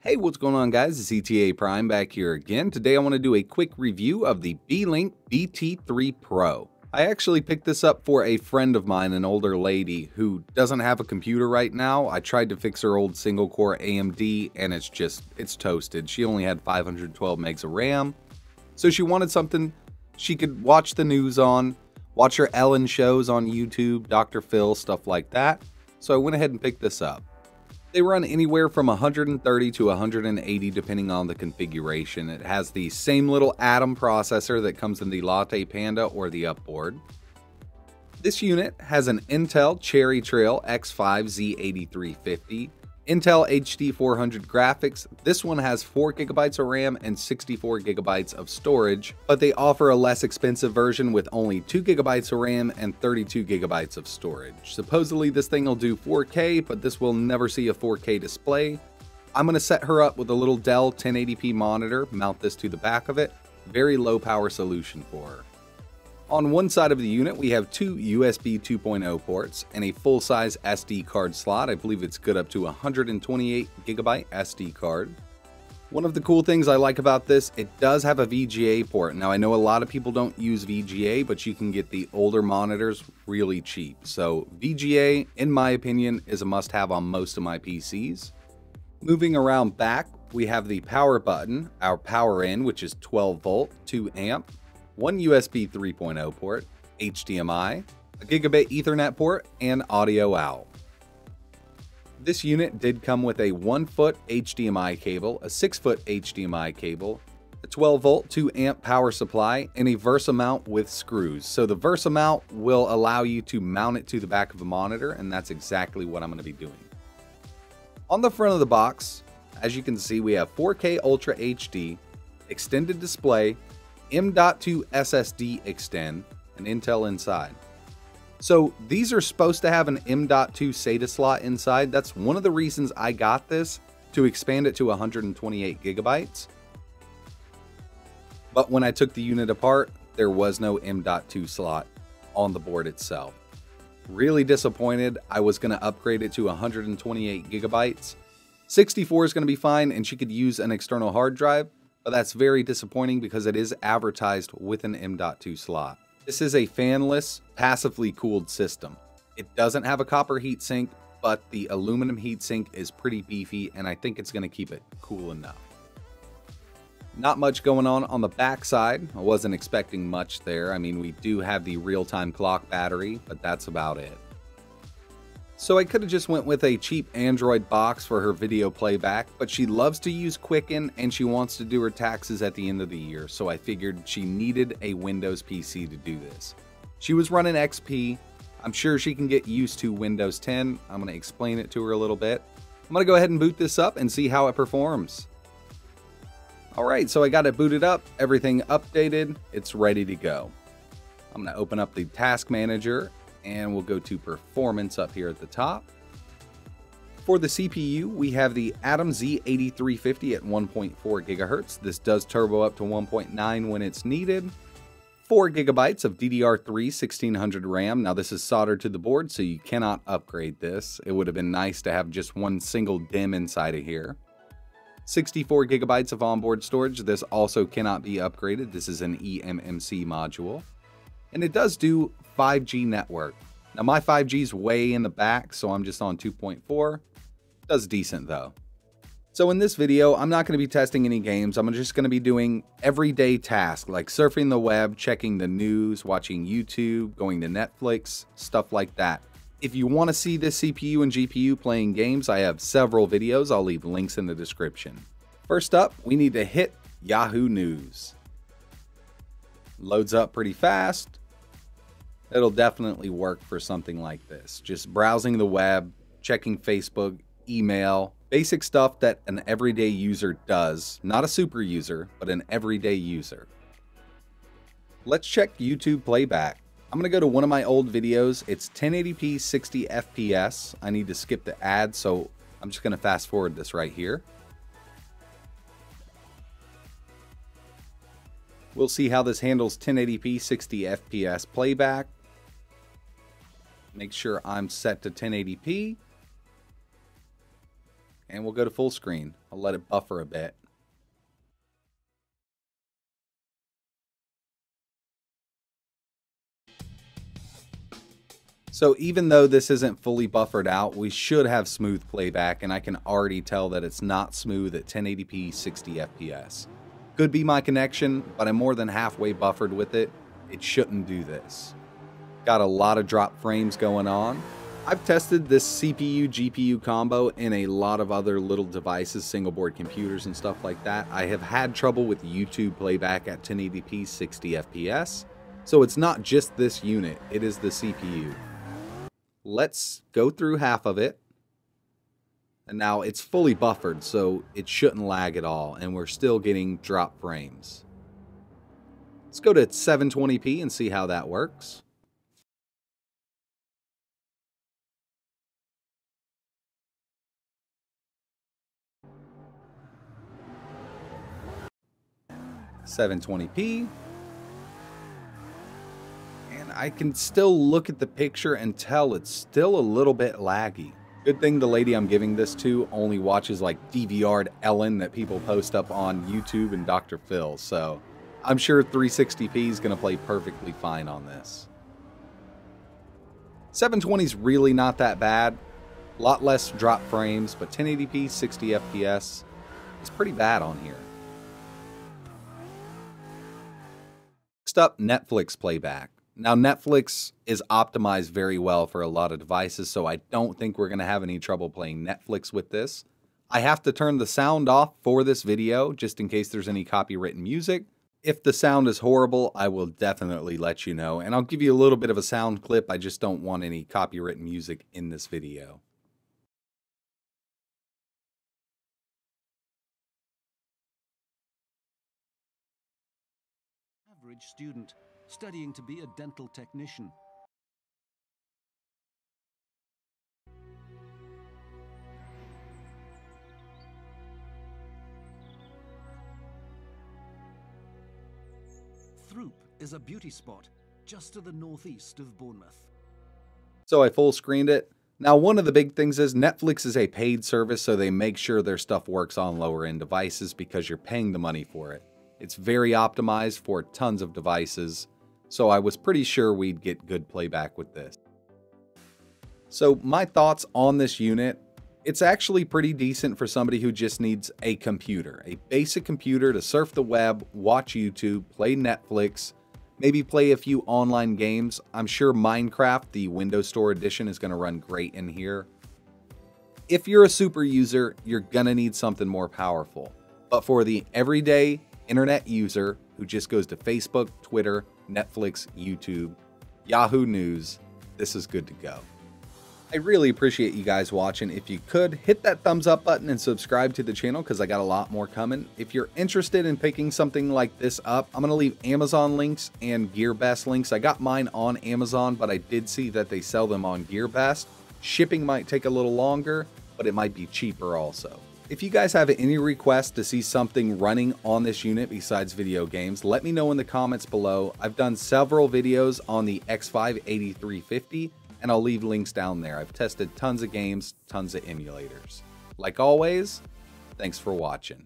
Hey, what's going on guys? It's ETA Prime back here again. Today I want to do a quick review of the Beelink BT3 Pro. I actually picked this up for a friend of mine, an older lady who doesn't have a computer right now. I tried to fix her old single core AMD and it's just, it's toasted. She only had 512 megs of RAM. So she wanted something she could watch the news on, watch her Ellen shows on YouTube, Dr. Phil, stuff like that. So I went ahead and picked this up. They run anywhere from 130 to 180 depending on the configuration. It has the same little Atom processor that comes in the Latte Panda or the Upboard. This unit has an Intel Cherry Trail X5 Z8350 Intel HD 400 graphics. This one has 4GB of RAM and 64GB of storage, but they offer a less expensive version with only 2GB of RAM and 32GB of storage. Supposedly this thing will do 4K, but this will never see a 4K display. I'm going to set her up with a little Dell 1080p monitor, mount this to the back of it. Very low power solution for her. On one side of the unit, we have two USB 2.0 ports and a full-size SD card slot. I believe it's good up to 128 gigabyte SD card. One of the cool things I like about this, it does have a VGA port. Now I know a lot of people don't use VGA, but you can get the older monitors really cheap. So VGA, in my opinion, is a must-have on most of my PCs. Moving around back, we have the power button, our power in, which is 12 volt, 2 amp, one USB 3.0 port, HDMI, a gigabit Ethernet port, and audio out. This unit did come with a 1 foot HDMI cable, a 6 foot HDMI cable, a 12 volt 2 amp power supply, and a VESA mount with screws. So the VESA mount will allow you to mount it to the back of a monitor, and that's exactly what I'm going to be doing. On the front of the box, as you can see, we have 4K Ultra HD, extended display, M.2 SSD extend, and Intel inside. So these are supposed to have an M.2 SATA slot inside. That's one of the reasons I got this to expand it to 128 gigabytes. But when I took the unit apart, there was no M.2 slot on the board itself. Really disappointed. I was going to upgrade it to 128 gigabytes. 64 is going to be fine and she could use an external hard drive, but that's very disappointing because it is advertised with an M.2 slot. This is a fanless, passively cooled system. It doesn't have a copper heatsink, but the aluminum heatsink is pretty beefy and I think it's going to keep it cool enough. Not much going on on the back side. I wasn't expecting much there. I mean, we do have the real-time clock battery, but that's about it. So I could have just went with a cheap Android box for her video playback, but she loves to use Quicken and she wants to do her taxes at the end of the year, so I figured she needed a Windows PC to do this. She was running XP. I'm sure she can get used to Windows 10. I'm going to explain it to her a little bit. I'm going to go ahead and boot this up and see how it performs. Alright, so I got it booted up, everything updated, it's ready to go. I'm going to open up the task manager and we'll go to performance up here at the top. For the CPU, we have the Atom Z8350 at 1.4 gigahertz. This does turbo up to 1.9 when it's needed. 4 gigabytes of DDR3 1600 RAM. Now this is soldered to the board, so you cannot upgrade this. It would have been nice to have just one single DIMM inside of here. 64 gigabytes of onboard storage. This also cannot be upgraded. This is an eMMC module. And it does do 5G network. Now my 5G is way in the back, so I'm just on 2.4. Does decent though. So in this video, I'm not going to be testing any games. I'm just going to be doing everyday tasks like surfing the web, checking the news, watching YouTube, going to Netflix, stuff like that. If you want to see this CPU and GPU playing games, I have several videos. I'll leave links in the description. First up, we need to hit Yahoo News. Loads up pretty fast it'll definitely work for something like this. Just browsing the web, checking Facebook, email, basic stuff that an everyday user does, not a super user, but an everyday user. Let's check YouTube playback. I'm to go to one of my old videos. It's 1080p 60 FPS. I need to skip the ad, so I'm just to fast forward this right here. We'll see how this handles 1080p 60 FPS playback. Make sure I'm set to 1080p. and we'll go to full screen. I'll let it buffer a bit. So even though this isn't fully buffered out, we should have smooth playback and I can already tell that it's not smooth at 1080p 60 FPS. Could be my connection, but I'm more than halfway buffered with it. It shouldn't do this. Got a lot of drop frames going on. I've tested this CPU GPU combo in a lot of other little devices, single board computers and stuff like that. I have had trouble with YouTube playback at 1080p 60 FPS. So it's not just this unit, it is the CPU let's go through half of it. And now it's fully buffered, so it shouldn't lag at all, and we're still getting drop frames. Let's go to 720p and see how that works. Seven twenty p, I can still look at the picture and tell it's still a little bit laggy. Good thing the lady I'm giving this to only watches like DVR'd Ellen that people post up on YouTube and Dr. Phil, so I'm sure 360p is going to play perfectly fine on this. 720 is really not that bad. A lot less drop frames, but 1080p 60 FPS is pretty bad on here. Up, Netflix playback. Now, Netflix is optimized very well for a lot of devices, so I don't think we're going to have any trouble playing Netflix with this. I have to turn the sound off for this video just in case there's any copywritten music. If the sound is horrible, I will definitely let you know, and I'll give you a little bit of a sound clip. I just don't want any copywritten music in this video. Average student studying to be a dental technician. Throop is a beauty spot just to the northeast of Bournemouth. So I full screened it. Now, one of the big things is Netflix is a paid service, so they make sure their stuff works on lower end devices because you're paying the money for it. It's very optimized for tons of devices so I was pretty sure we'd get good playback with this. So my thoughts on this unit, it's actually pretty decent for somebody who just needs a computer, a basic computer to surf the web, watch YouTube, play Netflix, maybe play a few online games. I'm sure Minecraft, the Windows Store edition, is going to run great in here. If you're a super user, you're going to need something more powerful. But for the everyday internet user who just goes to Facebook, Twitter, Netflix, YouTube, Yahoo News, this is good to go. I really appreciate you guys watching. If you could, hit that thumbs up button and subscribe to the channel because I got a lot more coming. If you're interested in picking something like this up, I'm going to leave Amazon links and GearBest links. I got mine on Amazon, but I did see that they sell them on GearBest. Shipping might take a little longer, but it might be cheaper also. If you guys have any requests to see something running on this unit besides video games, let me know in the comments below. I've done several videos on the X5 8350 and I'll leave links down there. I've tested tons of games, tons of emulators. Like always, thanks for watching.